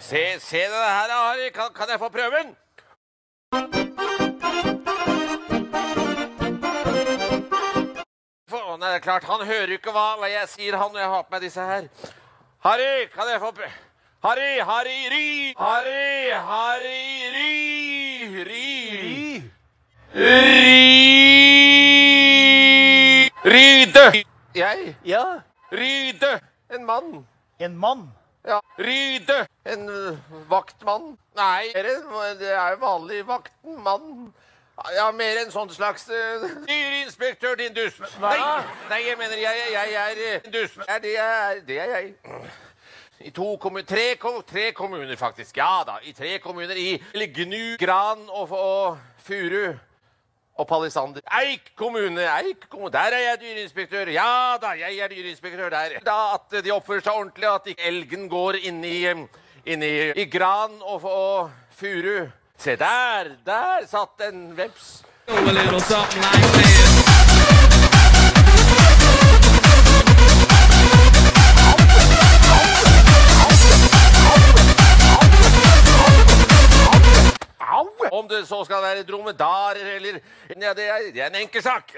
Se, se det her, Harry. Kan, kan jeg få prøven? For, nei, det er klart, Han hører jo ikke hva, hva jeg sier, han, når jeg har på meg disse her. Harry, kan jeg få prøve? Harry, Harry, ry! Harry, Harry, ry! Ry! Ry! Ryde! Jeg? Ja, Ryde! En mann. en mann. Ja. Ryde! En øh, vaktmann? Nei, det er jo vanlig vaktmann. Ja, mer en sånn slags uh, Dyreinspektør, din dust. Nei, nei, jeg mener jeg, jeg, jeg er dust. Ja, det er, det er jeg. I to kommuner, tre, tre kommuner, faktisk. Ja da, i tre kommuner. I Gnu, Gran og, og Furu. Og Palisander. Eik kommune, Eik kommune. Der er jeg dyreinspektør. Ja da, jeg er dyreinspektør der. Da At de oppfører seg ordentlig, at ikke elgen går inn i, inn i, i gran og, og furu. Se der, der satt en veps. Om det så skal være dromedarer eller Ja, det det er en enkel sak.